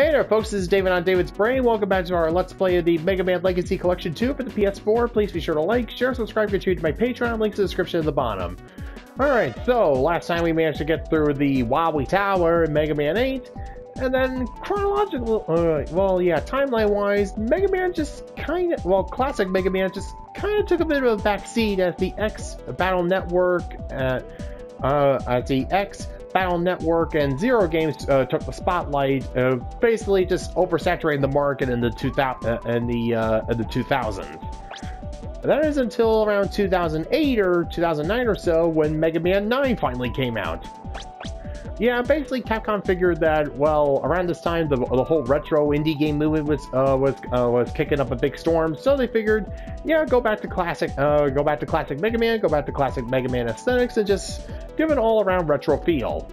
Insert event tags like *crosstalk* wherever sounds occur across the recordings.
Hey there folks, this is David on David's Brain. Welcome back to our Let's Play of the Mega Man Legacy Collection 2 for the PS4. Please be sure to like, share, subscribe, contribute to my Patreon, links in the description at the bottom. Alright, so last time we managed to get through the Wily Tower in Mega Man 8, and then chronological, uh, well yeah, timeline-wise, Mega Man just kind of, well, classic Mega Man just kind of took a bit of a backseat as the X Battle Network, at, uh, as the X Battle Network and Zero Games uh, took the spotlight, uh, basically just oversaturating the market in the 2000 uh, the uh, in the 2000s. That is until around 2008 or 2009 or so when Mega Man 9 finally came out. Yeah, basically Capcom figured that well around this time the, the whole retro indie game movement was uh, was uh, was kicking up a big storm, so they figured yeah go back to classic uh, go back to classic Mega Man, go back to classic Mega Man aesthetics, and just give an all around retro feel.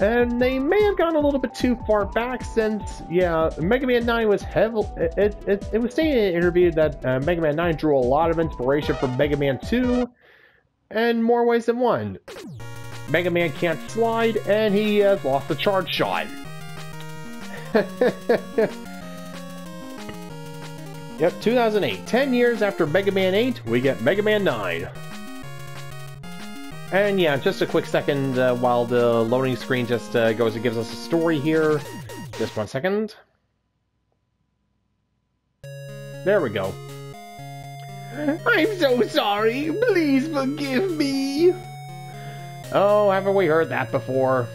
And they may have gone a little bit too far back since, yeah, Mega Man 9 was heavily, it, it, it, was stated in an interview that uh, Mega Man 9 drew a lot of inspiration from Mega Man 2 and more ways than one. Mega Man can't slide, and he has lost the charge shot. *laughs* yep, 2008. 10 years after Mega Man 8, we get Mega Man 9. And yeah, just a quick second uh, while the loading screen just uh, goes and gives us a story here. Just one second. There we go. *laughs* I'm so sorry. Please forgive me. Oh, haven't we heard that before?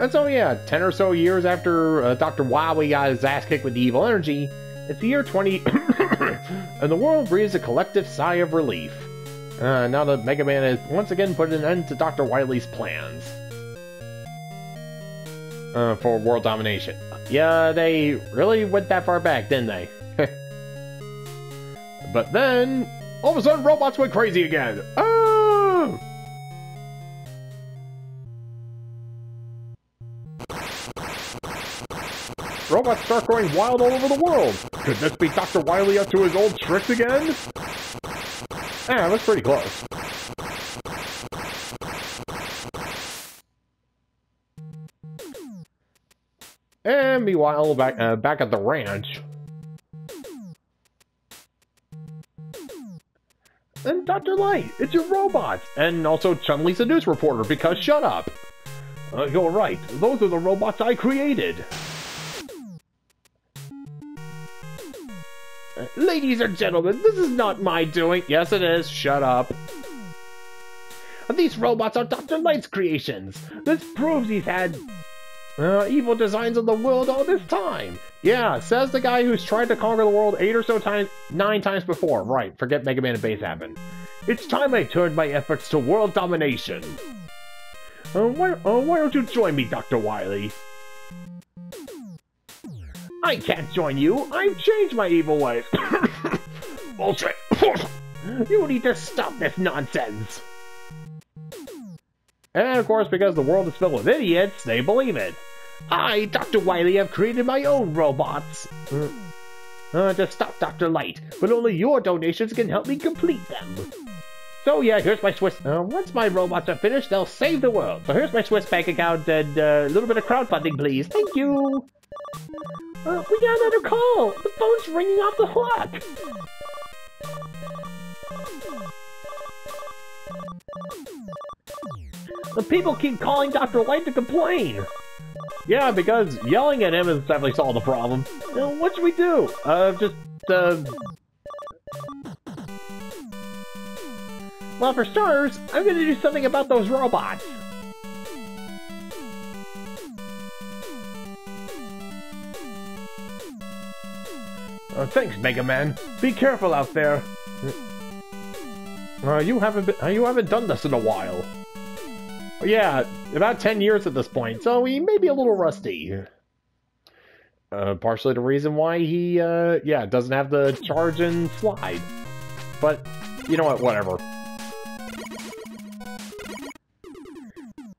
And so yeah, 10 or so years after uh, Dr. Wily got his ass kicked with the evil energy, it's the year 20, *coughs* and the world breathes a collective sigh of relief. Uh, now that Mega Man has once again put an end to Dr. Wily's plans. Uh, for world domination. Yeah, they really went that far back, didn't they? *laughs* but then, all of a sudden, robots went crazy again. Oh! Robots start going wild all over the world. Could this be Dr. Wily up to his old tricks again? Yeah, that's pretty close. And meanwhile, back uh, back at the ranch. And Dr. Light, it's your robot! And also Chun-Li's a news reporter, because shut up! Uh, you're right, those are the robots I created! Ladies and gentlemen, this is not my doing. Yes, it is. Shut up. These robots are Dr. Light's creations. This proves he's had uh, evil designs of the world all this time. Yeah, says the guy who's tried to conquer the world eight or so times, nine times before. Right, forget Mega Man and Bass happened. It's time I turned my efforts to world domination. Uh, why, uh, why don't you join me, Dr. Wily? I can't join you. I've changed my evil ways. *coughs* Bullshit. *coughs* you need to stop this nonsense. And of course, because the world is filled with idiots, they believe it. I, Dr. Wily, have created my own robots. Uh, to stop Dr. Light, but only your donations can help me complete them. So yeah, here's my Swiss. Uh, once my robots are finished, they'll save the world. So here's my Swiss bank account and uh, a little bit of crowdfunding, please. Thank you. Uh, we got another call! The phone's ringing off the hook! The people keep calling Dr. Light to complain! Yeah, because yelling at him has definitely solved the problem. what should we do? Uh, just, uh... Well, for starters, I'm gonna do something about those robots. Uh, thanks, Mega Man. Be careful out there. Uh, you haven't been, uh, you haven't done this in a while. Yeah, about 10 years at this point, so he may be a little rusty. Uh, partially the reason why he, uh, yeah, doesn't have the charge and slide. But, you know what, whatever.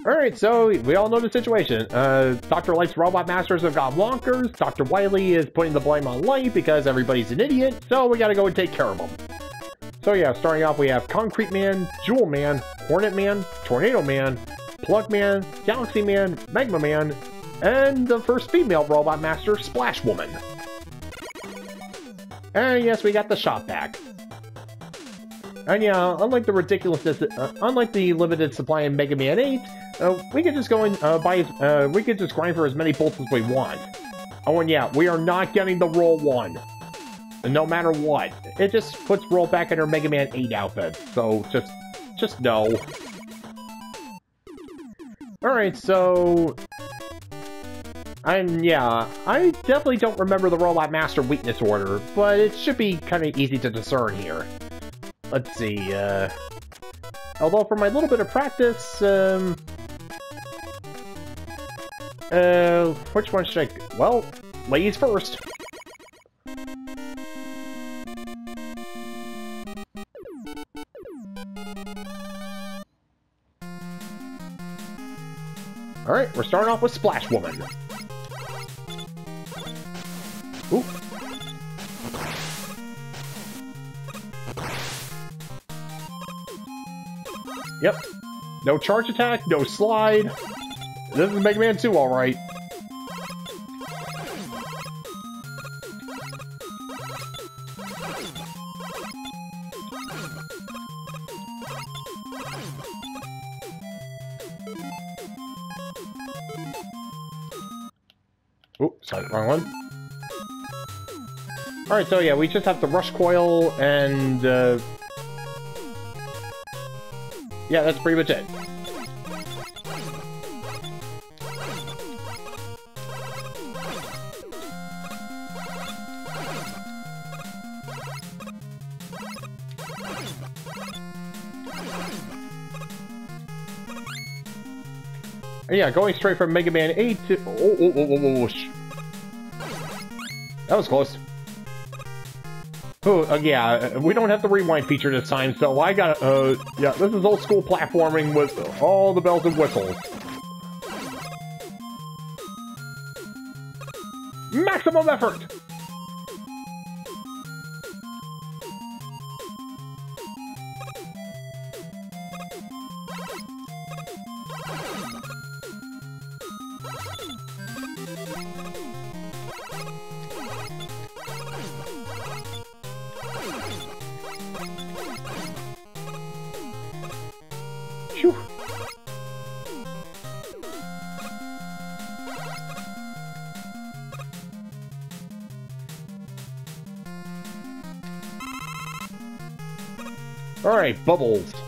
Alright, so we all know the situation. Uh, Dr. Light's robot masters have got wonkers. Dr. Wily is putting the blame on Light because everybody's an idiot, so we gotta go and take care of them. So yeah, starting off we have Concrete Man, Jewel Man, Hornet Man, Tornado Man, Plug Man, Galaxy Man, Magma Man, and the first female Robot Master, Splash Woman. And yes, we got the shop back. And yeah, unlike the ridiculousness, uh, unlike the limited supply in Mega Man 8, uh, we could just go and uh, buy, uh, we could just grind for as many bolts as we want. Oh, and yeah, we are not getting the roll one. No matter what. It just puts Roll back in her Mega Man 8 outfit, so just, just no. Alright, so... I and yeah, I definitely don't remember the Robot Master weakness order, but it should be kind of easy to discern here. Let's see, uh... Although for my little bit of practice, um... Uh, which one should I... Well, ladies first. Alright, we're starting off with Splash Woman. Ooh. Yep. No charge attack, no slide. This is Mega Man 2, alright. Sorry, wrong one. Alright, so yeah, we just have the rush coil and, uh... Yeah, that's pretty much it. yeah, going straight from Mega Man 8 to... Oh, oh, oh, oh, oh, That was close. Oh, uh, yeah, we don't have the rewind feature this time, so I got, uh, yeah, this is old school platforming with all the bells and whistles. Maximum effort! Alright, bubbles.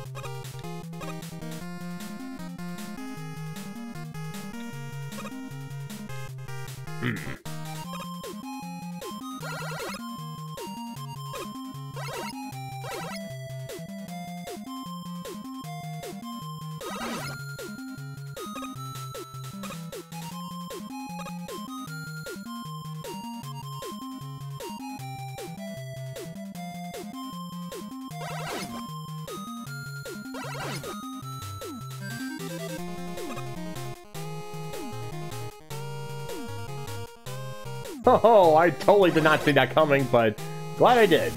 I totally did not see that coming, but glad I did.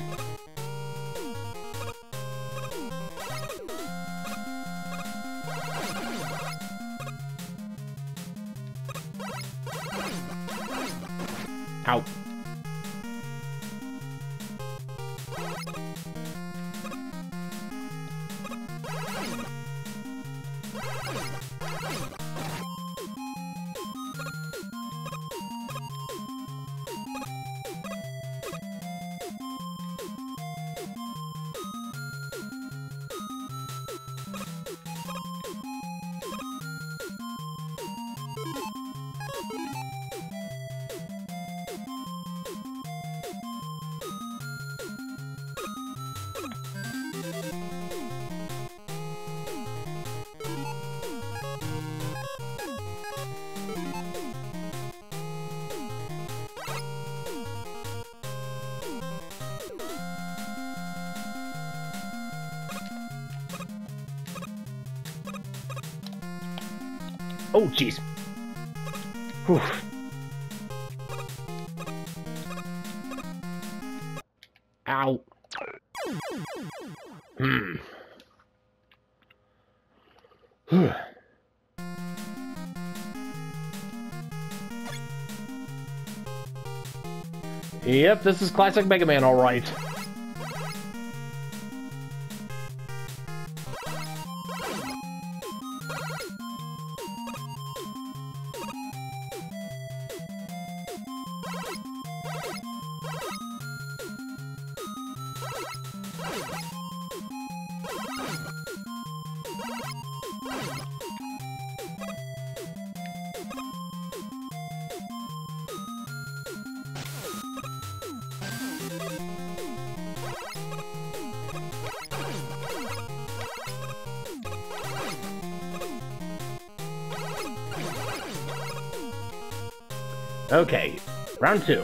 Oh, jeez. Ow. Hmm. *sighs* yep, this is classic Mega Man, alright. Round two.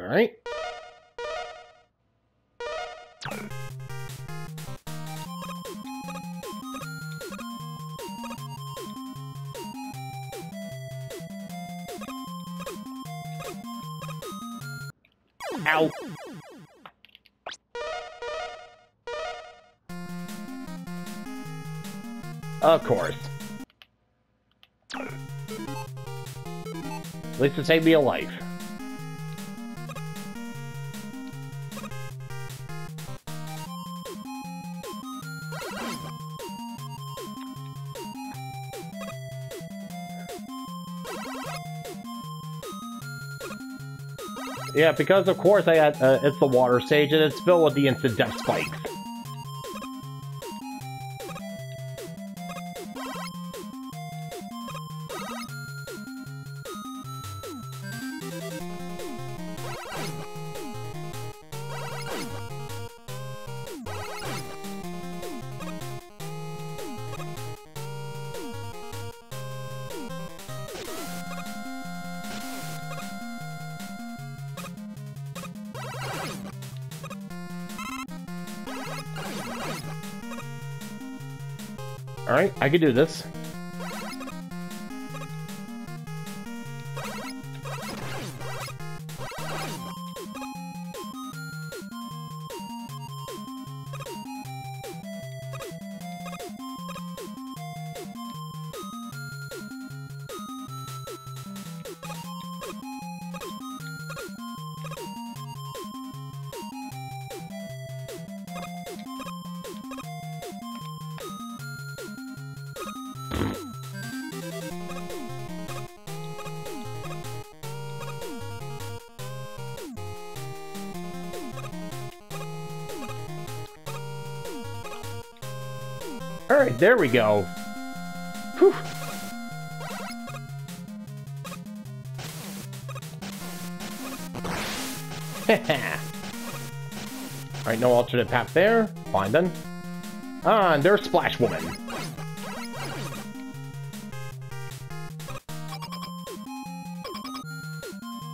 All right. Of course. At least it saved me a life. Yeah, because of course I had, uh, it's the water stage and it's filled with the instant death spikes. I can do this. Alright, there we go. Whew. *laughs* Alright, no alternate path there. Fine then. Ah, and there's Splash Woman.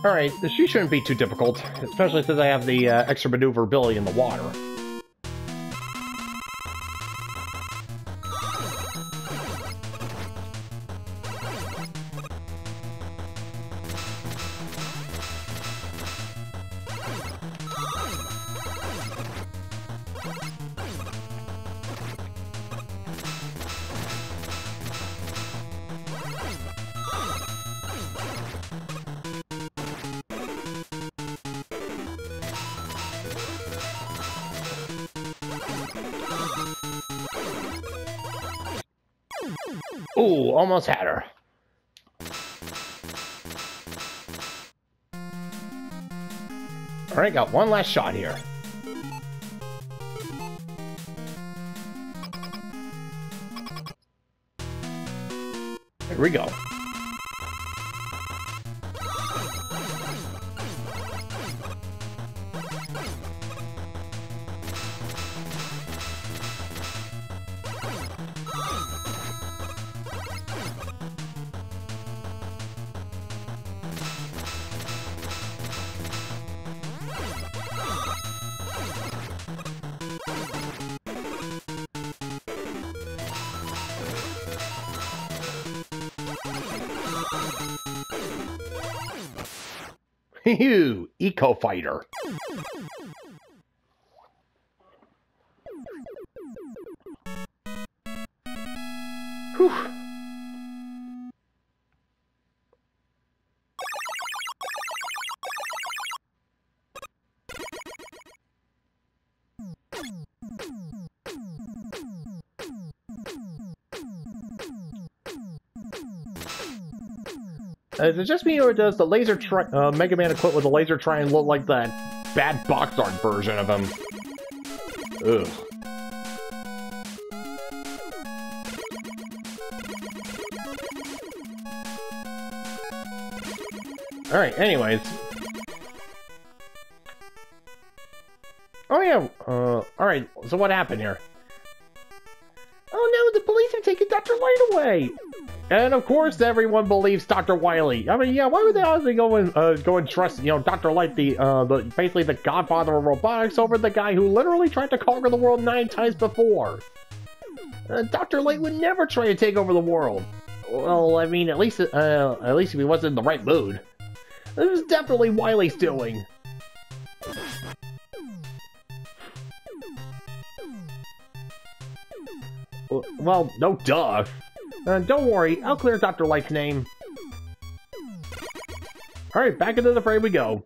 Alright, she shouldn't be too difficult, especially since I have the uh, extra maneuverability in the water. Ooh, almost had her. Alright, got one last shot here. Here we go. Phew, Eco Fighter. Is it just me, or does the laser tri uh, Mega Man equipped with the laser trident look like that bad box art version of him? Ugh. Alright, anyways. Oh yeah, uh, alright, so what happened here? Oh no, the police have taken Dr. Light away! And of course, everyone believes Dr. Wily. I mean, yeah, why would they honestly go and uh, go and trust, you know, Dr. Light, the, uh, the basically the godfather of robotics, over the guy who literally tried to conquer the world nine times before? Uh, Dr. Light would never try to take over the world. Well, I mean, at least, uh, at least if he wasn't in the right mood. This is definitely Wily's doing. Well, no duh. Uh, don't worry, I'll clear Dr. Light's name. Alright, back into the fray we go.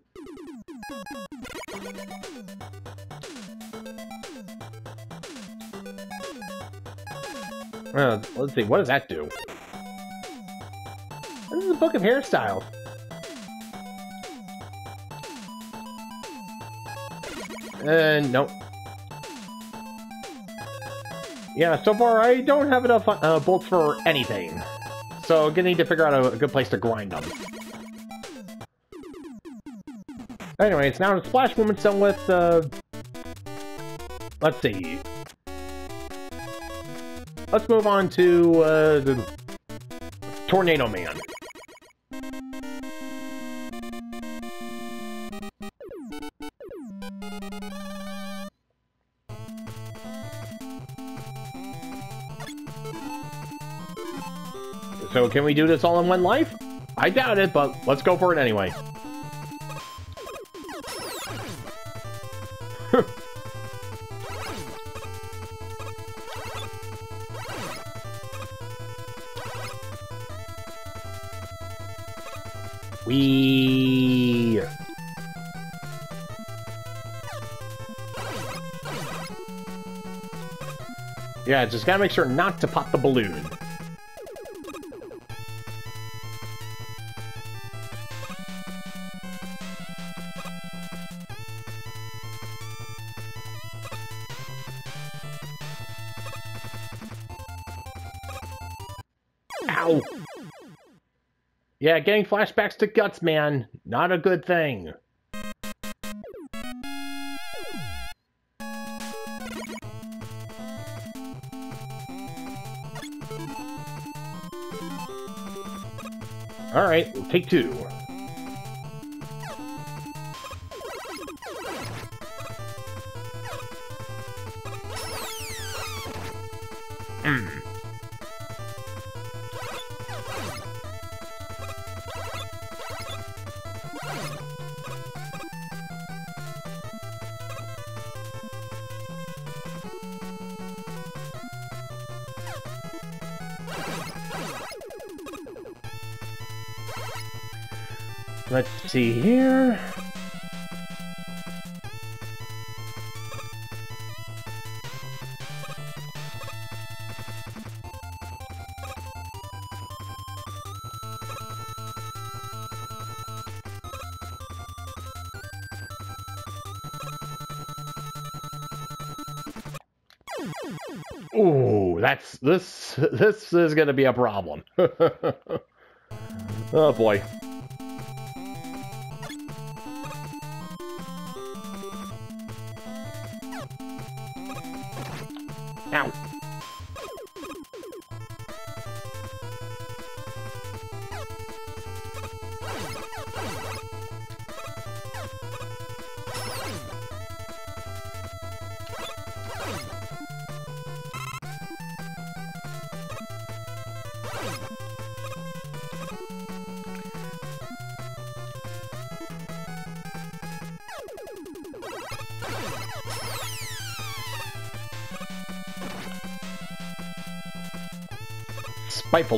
Uh, let's see, what does that do? This is a book of hairstyles. Uh, nope. Yeah, so far I don't have enough uh, bolts for anything. So I'm gonna need to figure out a, a good place to grind them. Anyway, it's now a Splash Woman's done with, uh... Let's see. Let's move on to, uh, the Tornado Man. So can we do this all in one life? I doubt it, but let's go for it anyway. *laughs* we Yeah, just gotta make sure not to pop the balloon. Yeah, getting flashbacks to Guts Man. Not a good thing. Alright, take two. Let's see here. Ooh, that's this this is gonna be a problem. *laughs* oh boy.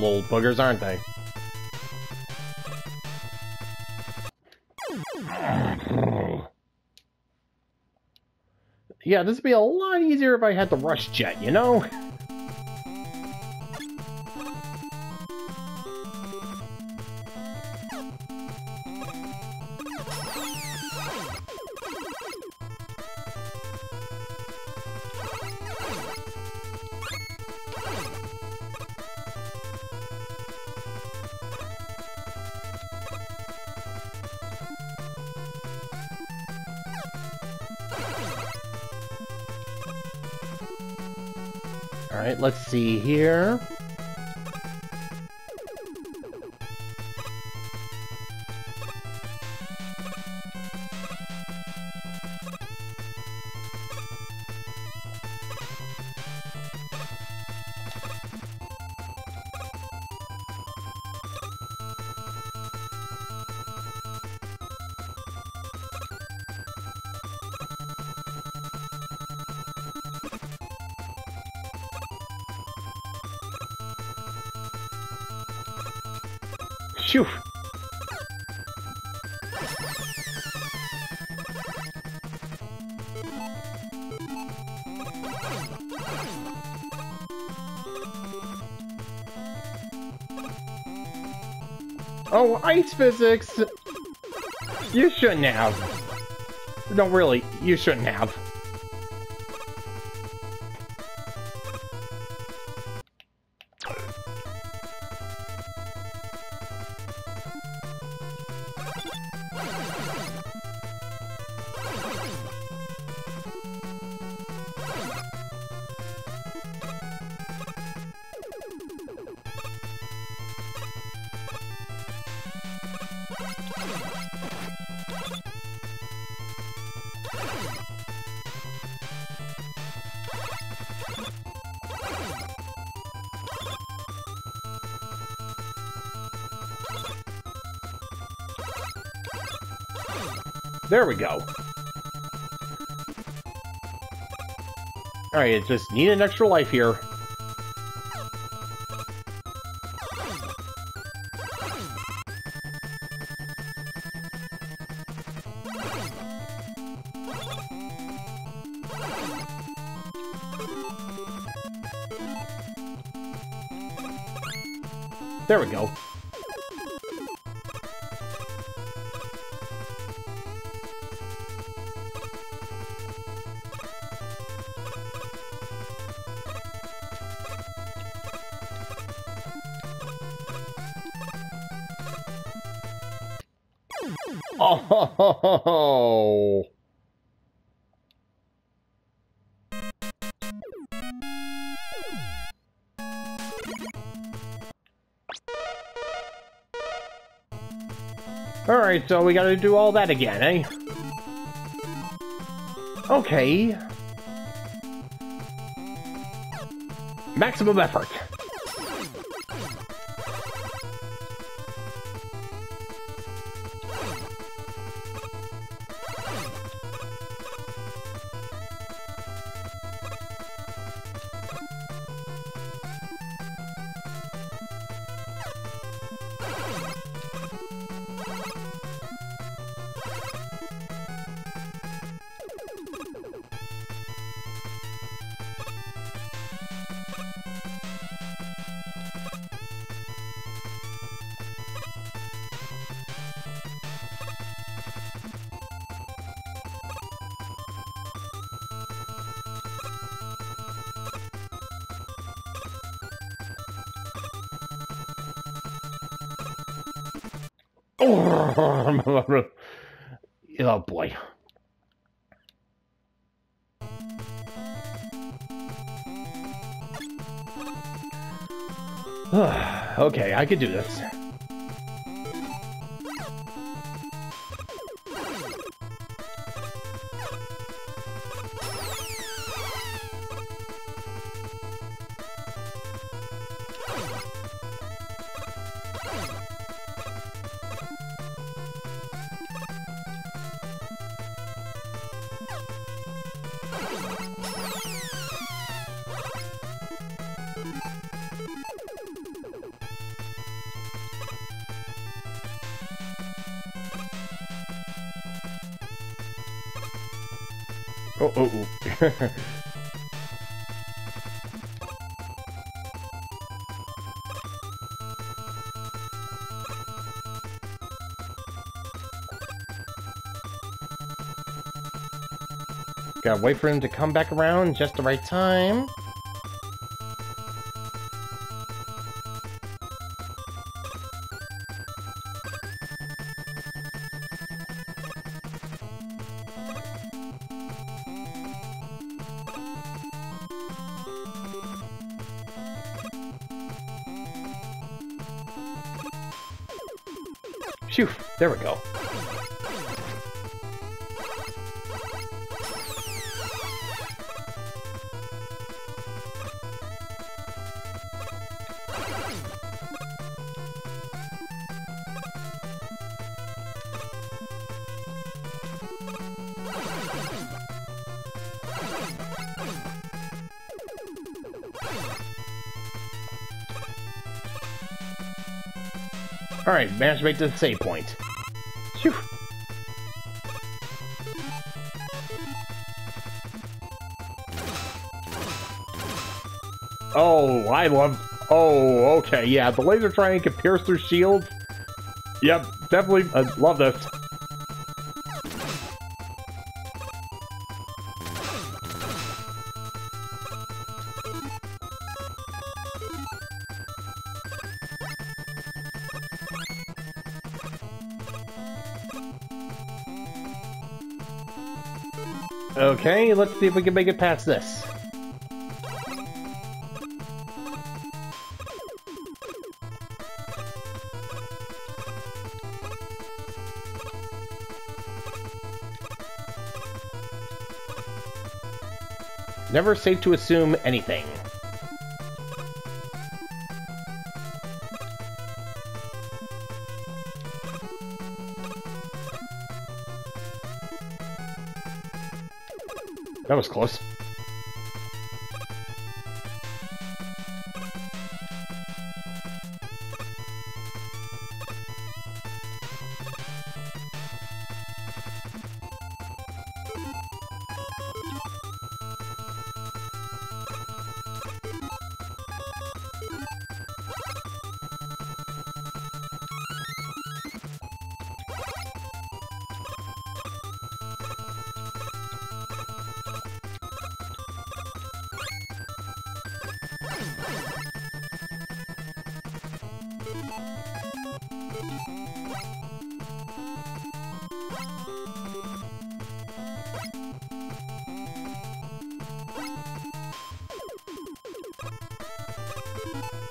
Old boogers, aren't they? *sighs* Yeah, this would be a lot easier if I had the rush jet, you know? Alright, let's see here. Ice physics! You shouldn't have. No, really, you shouldn't have. There we go. Alright, just need an extra life here. So we gotta do all that again, eh? Okay. Maximum effort. *laughs* Oh, boy. *sighs* okay, I could do this. Oh, oh, oh. *laughs* Gotta wait for him to come back around just the right time. There we go. Alright, managed to the save point. Phew. Oh, I love... Oh, okay, yeah, the laser triangle can pierce through shields. Yep, definitely, I love this. Okay, let's see if we can make it past this. Never safe to assume anything. That was close.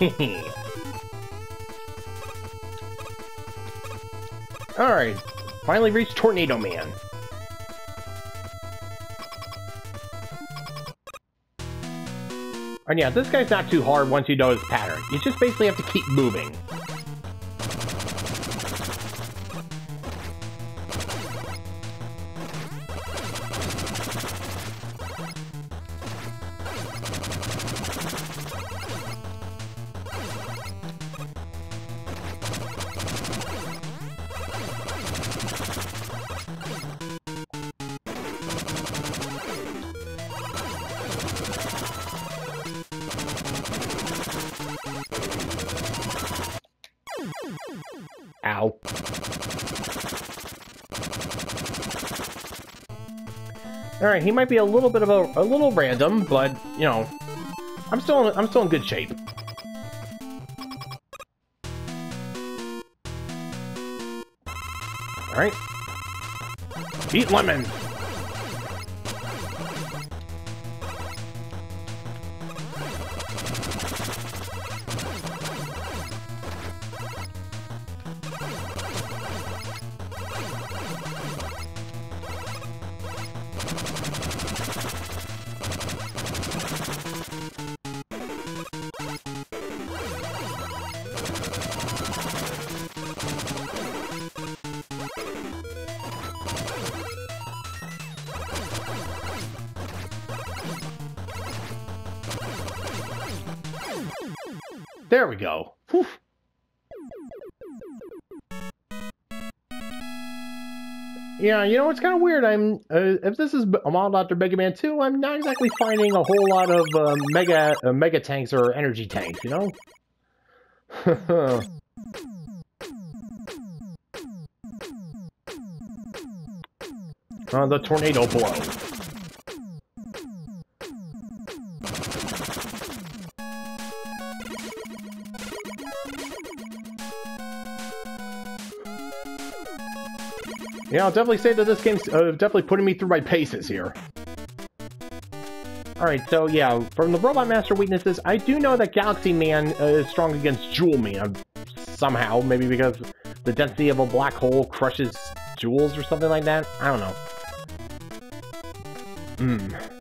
*laughs* Alright, finally reached Tornado Man. And yeah, this guy's not too hard once you know his pattern. You just basically have to keep moving. Alright, he might be a little bit of a, a little random, but, you know, I'm still in, I'm still in good shape. Alright. Eat lemon! There we go. Whew. Yeah, you know, it's kind of weird. I'm uh, if this is a model after Mega Man 2, I'm not exactly finding a whole lot of uh, mega uh, mega tanks or energy tanks, you know? *laughs* uh, the tornado blow. Yeah, I'll definitely say that this game's uh, definitely putting me through my paces here. Alright, so yeah, from the Robot Master weaknesses, I do know that Galaxy Man uh, is strong against Jewel Man. Somehow, maybe because the density of a black hole crushes jewels or something like that? I don't know. Hmm.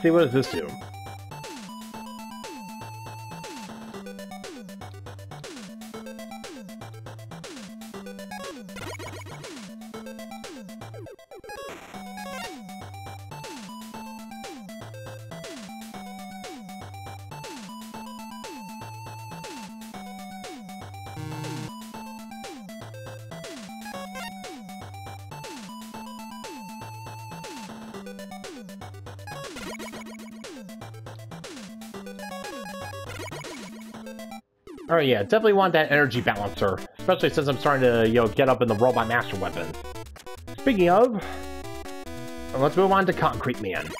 See, what does this do? Yeah, definitely want that energy balancer. Especially since I'm starting to, you know, get up in the Robot Master weapons. Speaking of, let's move on to Concrete Man.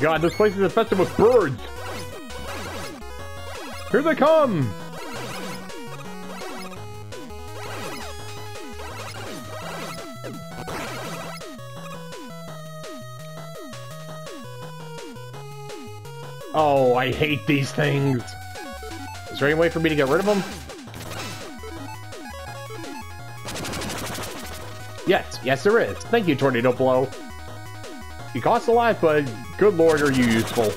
God, this place is infested with birds! Here they come! Oh, I hate these things! Is there any way for me to get rid of them? Yes, yes there is. Thank you, Tornado Blow. You cost a lot, but good lord are you useful.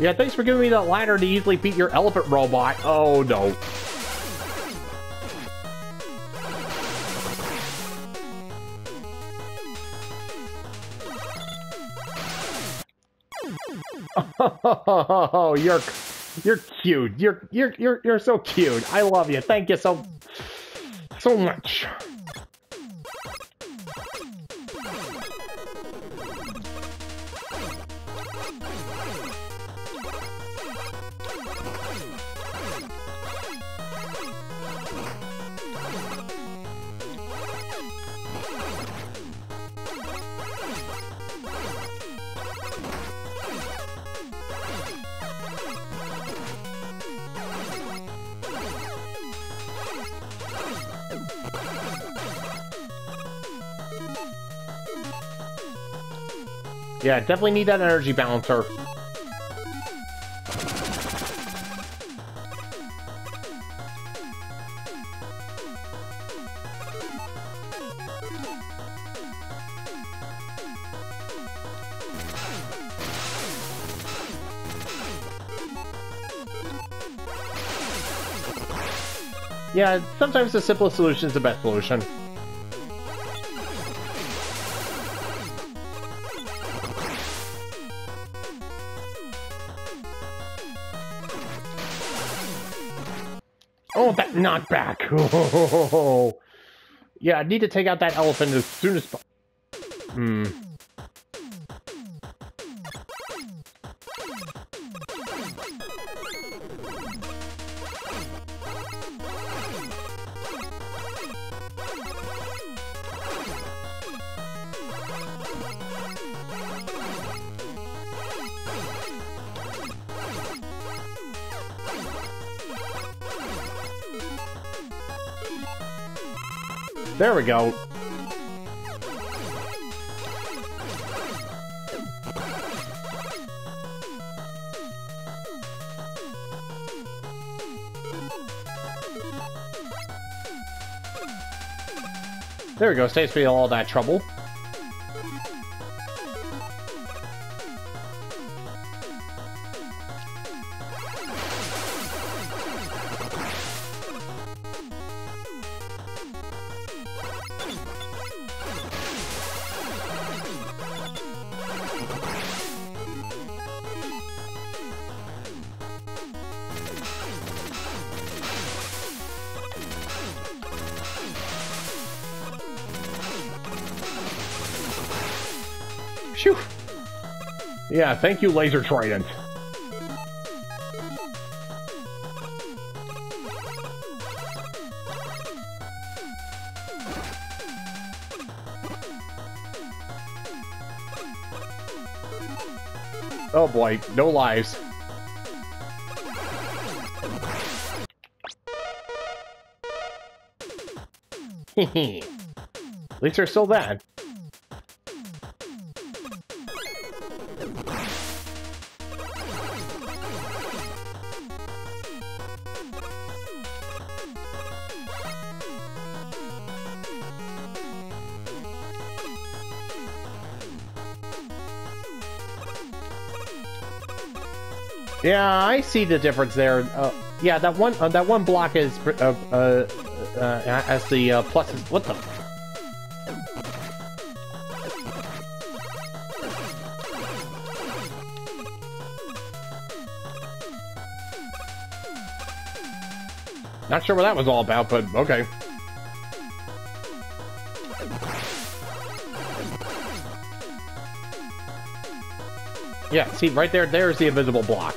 Yeah, thanks for giving me that ladder to easily beat your elephant robot. Oh no. Oh, you're you're cute. You're you're you're you're so cute. I love you. Thank you so so much. Yeah, definitely need that energy balancer. Yeah, sometimes the simplest solution is the best solution. Oh, back. *laughs* Oh, yeah, I need to take out that elephant as soon as... Hmm. There we go. There we go, saves me all that trouble. Phew. Yeah, thank you, Laser Trident. Oh boy, no lives. *laughs* At least there's still that. Yeah, I see the difference there. Uh, yeah, that one uh, that one block is uh, uh, uh, as the uh, pluses. What the? Not sure what that was all about, but okay. Yeah, see, right there, there's the invisible block.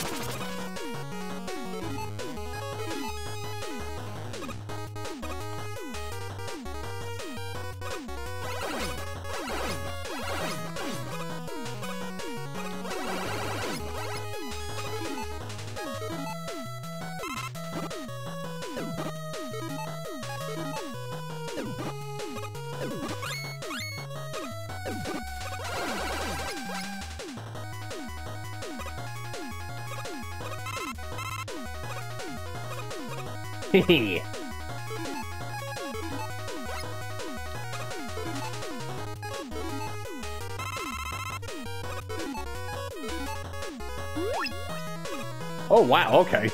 Oh, wow, okay.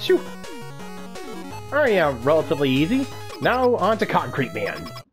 Shoo. Alright, yeah, relatively easy. Now on to Concrete Man.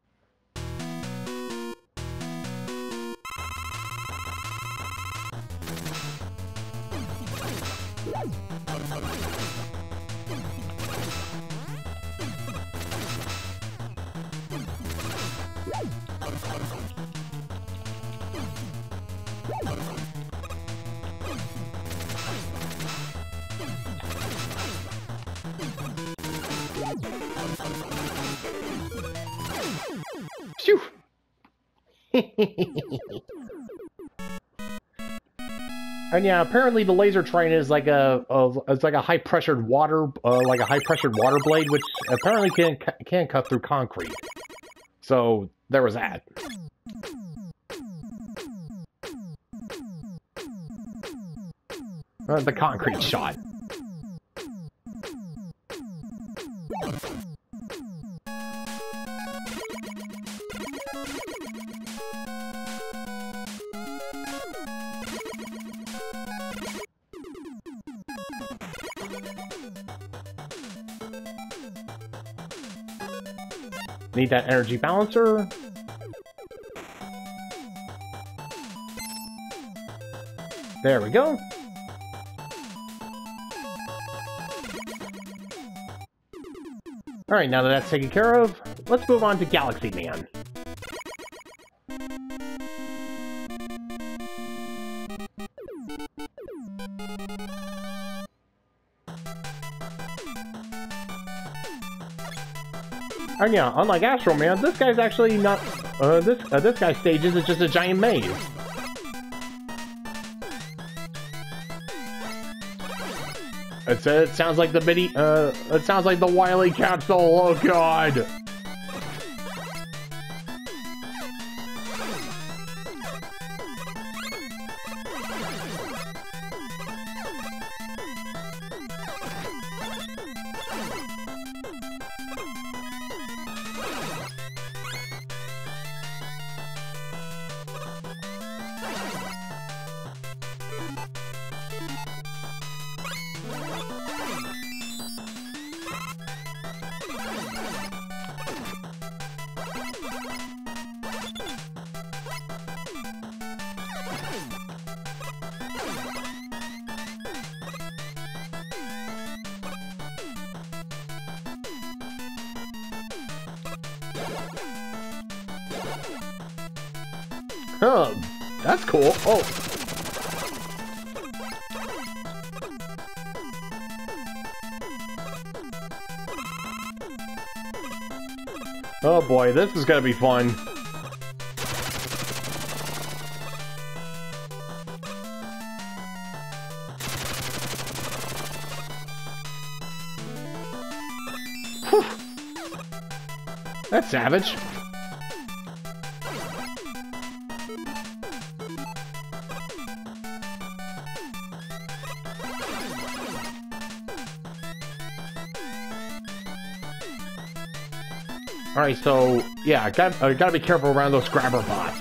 *laughs* and yeah, apparently the laser trident is like a, a it's like a high pressured water, uh, like a high pressured water blade, which apparently can can cut through concrete. So there was that. Uh, the concrete shot. Need that energy balancer. There we go. Alright, now that that's taken care of, let's move on to Galaxy Man. And yeah, unlike Astro Man, this guy's actually not. Uh, this uh, this guy's stages is just a giant maze. Uh, it sounds like the mini... Uh, it sounds like the Wily capsule. Oh God. Huh. That's cool. Oh. Oh boy, this is gonna be fun. That's savage. Alright, so, yeah, got, gotta be careful around those grabber bots.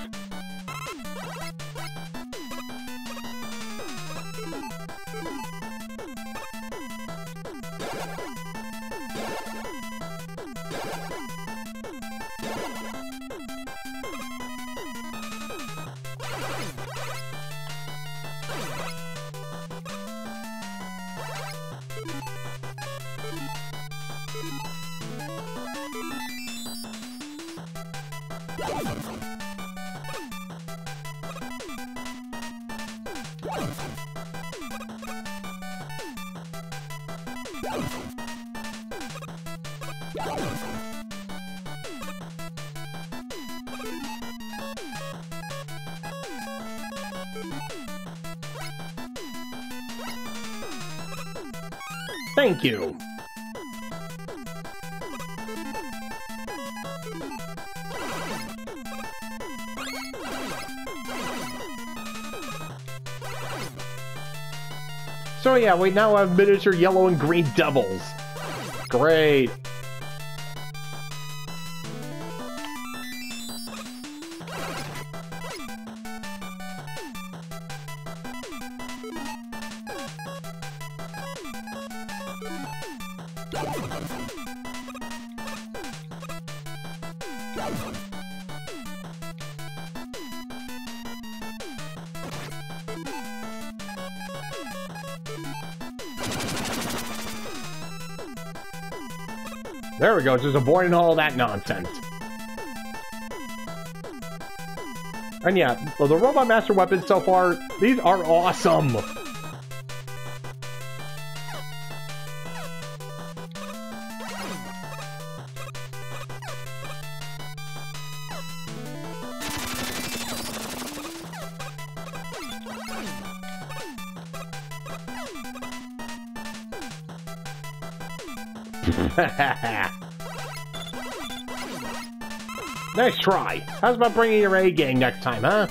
Thank you. So yeah, we now have miniature yellow and green devils. Great. There we go, just avoiding all that nonsense. And yeah, the Robot Master weapons so far, these are awesome! *laughs* nice try. How's about bringing your A gang next time, huh?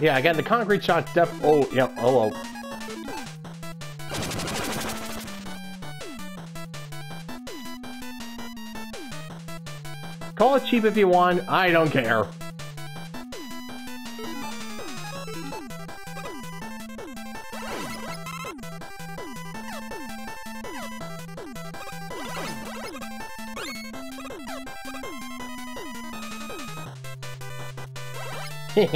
Yeah, again, the concrete shot def- Oh, yeah, hello. Call it cheap if you want, I don't care. Just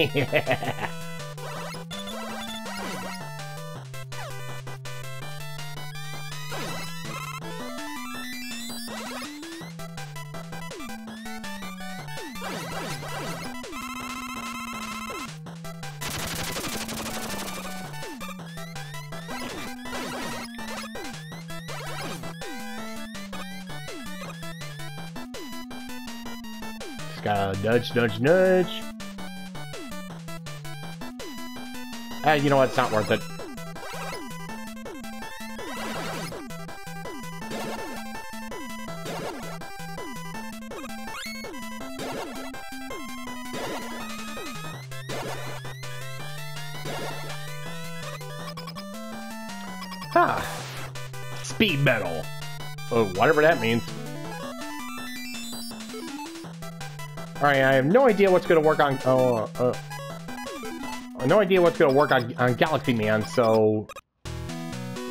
gotta nudge, nudge, nudge. You know what? It's not worth it. Ha! Speed metal. Oh, whatever that means. Alright, I have no idea what's gonna work on... Oh, uh, no idea what's gonna work on, on Galaxy Man, so...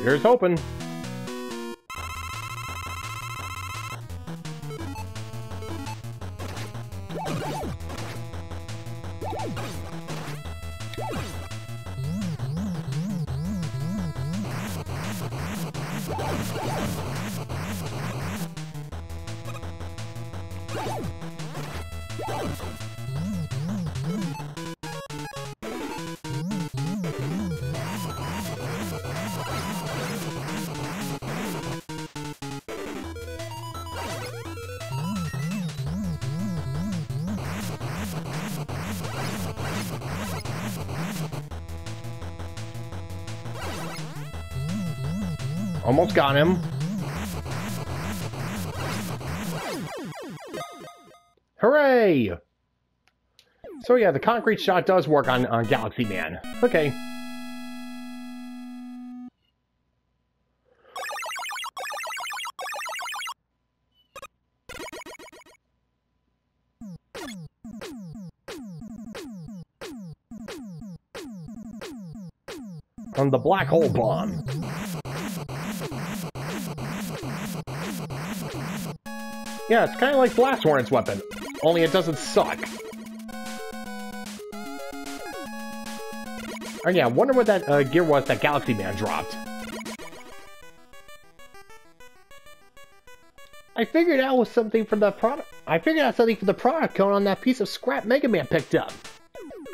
Here's hoping. Got him. Hooray! So yeah, the concrete shot does work on, on Galaxy Man. Okay. From the black hole bomb. Yeah, it's kind of like Blast Hornet's weapon, only it doesn't suck. Oh yeah, I wonder what that uh, gear was that Galaxy Man dropped. I figured out was something for the product. I figured out something for the product code on that piece of scrap Mega Man picked up.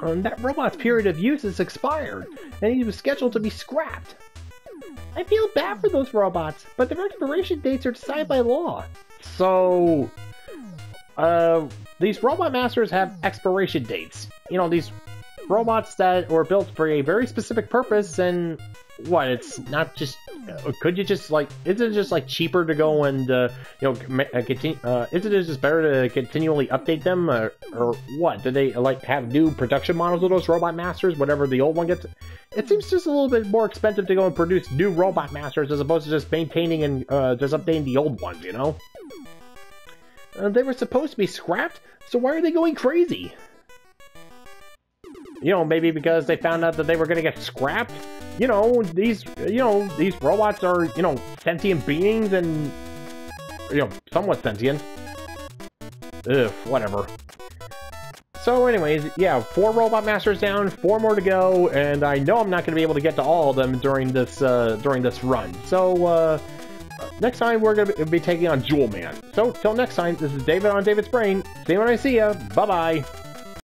Um, that robot's period of use is expired, and he was scheduled to be scrapped. I feel bad for those robots, but their expiration dates are decided by law. So, uh, these robot masters have expiration dates. You know, these robots that were built for a very specific purpose, and what? It's not just. Uh, could you just like? Isn't it just like cheaper to go and uh, you know uh, continue? Uh, isn't it just better to continually update them, or, or what? Do they like have new production models of those robot masters? Whatever the old one gets, it seems just a little bit more expensive to go and produce new robot masters as opposed to just maintaining and uh, just updating the old ones. You know. Uh, they were supposed to be scrapped, so why are they going crazy? You know, maybe because they found out that they were going to get scrapped. You know, these, you know, these robots are, you know, sentient beings and, you know, somewhat sentient. Ugh, whatever. So anyways, yeah, four Robot Masters down, four more to go, and I know I'm not going to be able to get to all of them during this, uh, during this run. So, uh, next time we're going to be taking on Jewel Man. So, till next time, this is David on David's Brain. See you when I see ya. Bye-bye.